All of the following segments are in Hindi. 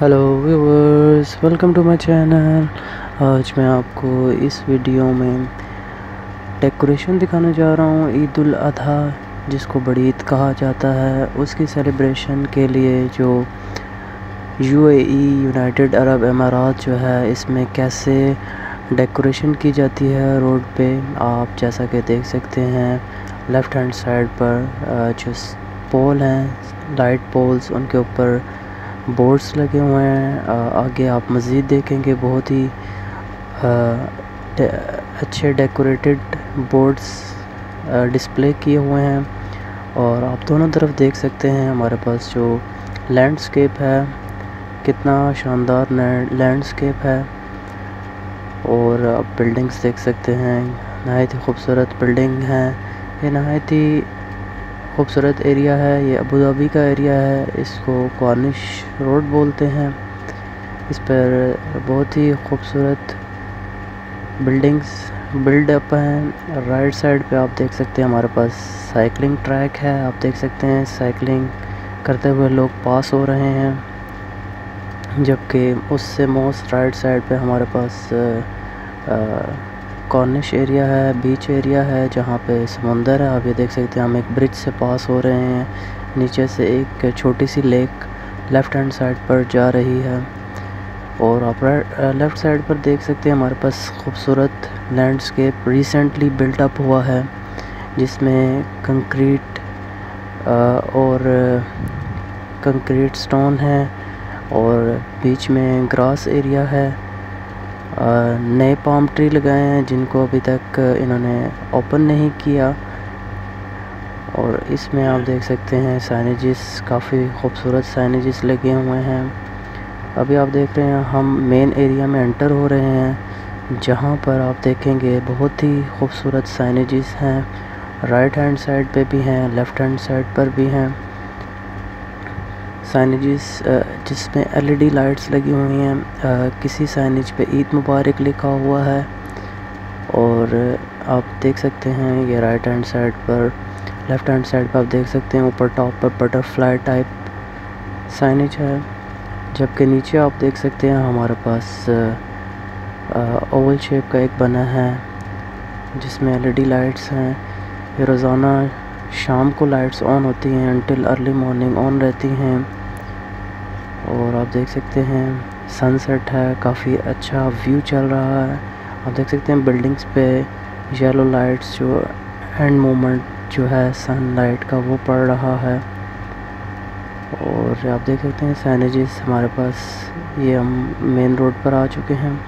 Hello viewers welcome to my channel आज मैं आपको इस वीडियो में डेकोरेशन दिखाने जा रहा हूँ, ईद उल अधा, जिसको बड़ी ईद कहा जाता है। उसकी सेलिब्रेशन के लिए जो यूएई यूनाइटेड अरब अमारात जो है, इसमें कैसे डेकोरेशन की जाती है रोड पे, आप जैसा कि देख सकते हैं लेफ़्ट हैंड साइड पर जो पोल हैं लाइट पोल्स उनके ऊपर बोर्ड्स लगे हुए हैं। आगे आप मज़ीद देखेंगे, बहुत ही अच्छे डेकोरेटेड बोर्ड्स डिस्प्ले किए हुए हैं। और आप दोनों तरफ़ देख सकते हैं हमारे पास जो लैंडस्केप है, कितना शानदार लैंडस्केप है। और आप बिल्डिंग्स देख सकते हैं, नहायत ही खूबसूरत बिल्डिंग है। ये नहायत ही खूबसूरत एरिया है ये अबू धाबी का एरिया है इसको कॉर्निश रोड बोलते हैं। इस पर बहुत ही खूबसूरत बिल्डिंग्स बिल्डअप हैं। राइट साइड पे आप देख सकते हैं हमारे पास साइकिलिंग ट्रैक है। आप देख सकते हैं साइकिलिंग करते हुए लोग पास हो रहे हैं जबकि उससे मोस्ट राइट साइड पे हमारे पास आ, आ, कॉर्निश एरिया है बीच एरिया है, जहाँ पे समुंदर है। आप ये देख सकते हैं, हम एक ब्रिज से पास हो रहे हैं। नीचे से एक छोटी सी लेक लेफ़्ट हैंड साइड पर जा रही है। और आप लेफ़्ट साइड पर देख सकते हैं, हमारे पास खूबसूरत लैंडस्केप रिसेंटली बिल्टअप हुआ है, जिसमें कंक्रीट और कंक्रीट स्टोन है, और बीच में ग्रास एरिया है। नए पाम ट्री लगाए हैं जिनको अभी तक इन्होंने ओपन नहीं किया। और इसमें आप देख सकते हैं साइनेजिस काफ़ी खूबसूरत साइनेजिस लगे हुए हैं। अभी आप देख रहे हैं, हम मेन एरिया में एंटर हो रहे हैं, जहाँ पर आप देखेंगे बहुत ही खूबसूरत साइनेजिस हैं। राइट हैंड साइड पे भी हैं लेफ़्ट हैंड साइड पर भी हैं। साइनेजिस जिसमें एलईडी लाइट्स लगी हुई हैं। किसी साइनेज पे ईद मुबारक लिखा हुआ है और आप देख सकते हैं ये राइट हैंड साइड पर लेफ़्ट हैंड साइड पर आप देख सकते हैं ऊपर टॉप पर बटरफ्लाई टाइप साइनेज है। जबकि नीचे आप देख सकते हैं हमारे पास ओवल शेप का एक बना है जिसमें एलईडी लाइट्स हैं। ये रोज़ाना शाम को लाइट्स ऑन होती हैं अनटिल अर्ली मॉर्निंग ऑन रहती हैं। और आप देख सकते हैं सनसेट है, काफ़ी अच्छा व्यू चल रहा है। आप देख सकते हैं बिल्डिंग्स पे येलो लाइट्स जो एंड मोमेंट जो है सनलाइट का वो पड़ रहा है। और आप देख सकते हैं सैनेजेस हमारे पास ये हम मेन रोड पर आ चुके हैं।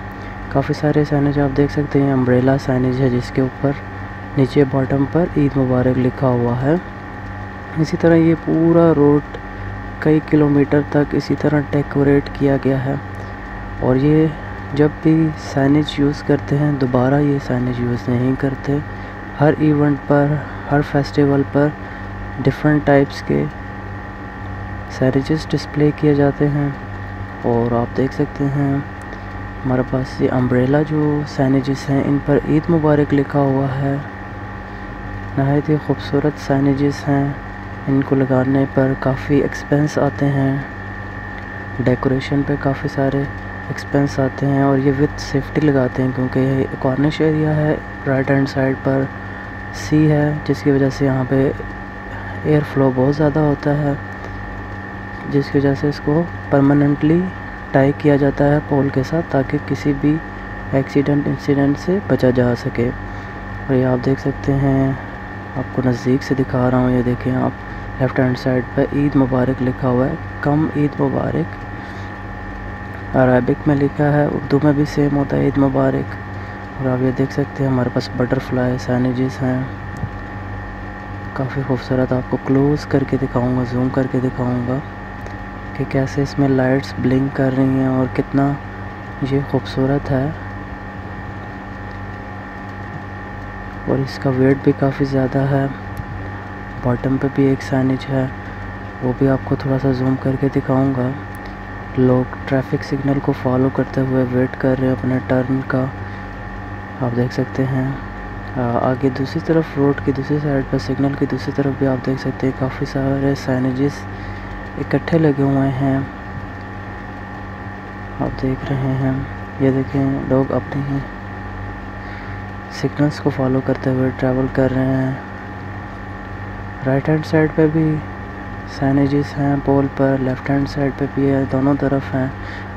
काफ़ी सारे सैनेज आप देख सकते हैं अम्ब्रेला साइनेज है जिसके ऊपर। नीचे बॉटम पर ईद मुबारक लिखा हुआ है। इसी तरह ये पूरा रोड कई किलोमीटर तक इसी तरह डेकोरेट किया गया है। और ये जब भी साइनेज यूज़ करते हैं, दोबारा ये साइनेज यूज़ नहीं करते। हर इवेंट पर, हर फेस्टिवल पर डिफरेंट टाइप्स के साइनेजेस डिस्प्ले किए जाते हैं। और आप देख सकते हैं, हमारे पास ये अम्ब्रेला जो साइनेजेस हैं, इन पर ईद मुबारक लिखा हुआ है। नहायत ही खूबसूरत साइनेजेस हैं। इनको लगाने पर काफ़ी एक्सपेंस आते हैं। डेकोरेशन पे काफ़ी सारे एक्सपेंस आते हैं और ये विद सेफ्टी लगाते हैं क्योंकि ये कॉर्निश एरिया है राइट हैंड साइड पर सी है, जिसकी वजह से यहाँ पे एयर फ्लो बहुत ज़्यादा होता है। जिसकी वजह से इसको परमानेंटली टाई किया जाता है पोल के साथ ताकि किसी भी एक्सीडेंट इंसिडेंट से बचा जा सके। और ये आप देख सकते हैं आपको नज़दीक से दिखा रहा हूँ। ये देखें आप लेफ़्ट हैंड साइड पर ईद मुबारक लिखा हुआ है। कम ईद मुबारक। अरबिक में लिखा है, उर्दू में भी सेम होता है ईद मुबारक। और आप ये देख सकते हैं, हमारे पास बटरफ्लाई सैनेजेस हैं। काफ़ी खूबसूरत, आपको क्लोज़ करके दिखाऊँगा जूम करके दिखाऊँगा कि कैसे इसमें लाइट्स ब्लिंक कर रही हैं और कितना ये खूबसूरत है। और इसका वेट भी काफ़ी ज़्यादा है। बॉटम पे भी एक साइनेज है। वो भी आपको थोड़ा सा जूम करके दिखाऊँगा। लोग ट्रैफ़िक सिग्नल को फॉलो करते हुए वेट कर रहे हैं अपने टर्न का। आप देख सकते हैं। आगे दूसरी तरफ़ रोड की दूसरी साइड पर सिग्नल की दूसरी तरफ़ भी आप देख सकते हैं। काफ़ी सारे साइनेजेस इकट्ठे लगे हुए हैं। आप देख रहे हैं। ये देखें, लोग अपनी सिग्नल्स को फॉलो करते हुए ट्रैवल कर रहे हैं। राइट हैंड साइड पे भी सैनेजेस हैं पोल पर लेफ़्ट हैंड साइड पे भी है, दोनों तरफ़ हैं।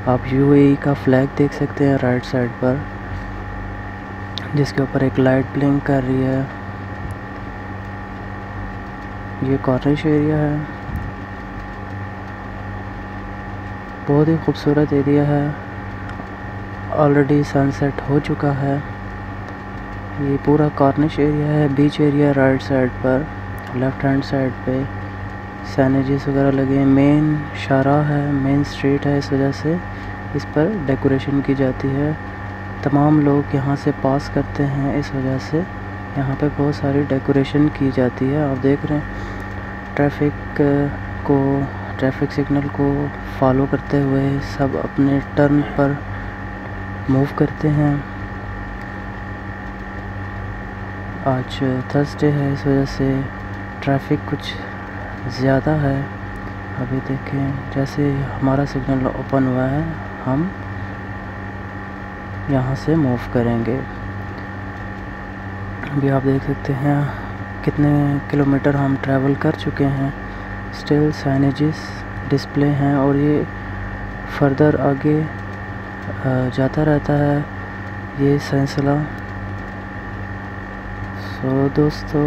आप यूएई का फ्लैग देख सकते हैं राइट साइड पर, जिसके ऊपर एक लाइट ब्लिंक कर रही है। ये कॉर्निश एरिया है। बहुत ही खूबसूरत एरिया है। ऑलरेडी सनसेट हो चुका है। ये पूरा कॉर्निश एरिया है बीच एरिया राइट साइड पर लेफ़्ट हैंड साइड पे। सैनेजेस वगैरह लगे हैं। मेन शारा है मेन स्ट्रीट है इस वजह से इस पर डेकोरेशन की जाती है। तमाम लोग यहाँ से पास करते हैं इस वजह से यहाँ पे बहुत सारी डेकोरेशन की जाती है। आप देख रहे हैं ट्रैफ़िक को ट्रैफ़िक सिग्नल को फॉलो करते हुए सब अपने टर्न पर मूव करते हैं। आज थर्सडे है, इस वजह से ट्रैफ़िक कुछ ज़्यादा है। अभी देखें, जैसे हमारा सिग्नल ओपन हुआ है, हम यहाँ से मूव करेंगे। अभी आप देख सकते हैं कितने किलोमीटर हम ट्रैवल कर चुके हैं। स्टिल साइनेजेस डिस्प्ले हैं और ये फर्दर आगे जाता रहता है। ये सिलसिला सो so, दोस्तों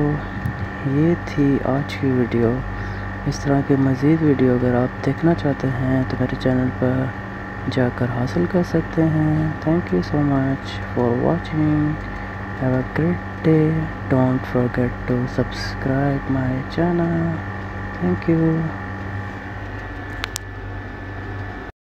ये थी आज की वीडियो। इस तरह के मज़ीद वीडियो अगर आप देखना चाहते हैं तो मेरे चैनल पर जाकर हासिल कर सकते हैं। Thank you so much for watching have a great day don't forget to subscribe my channel thank you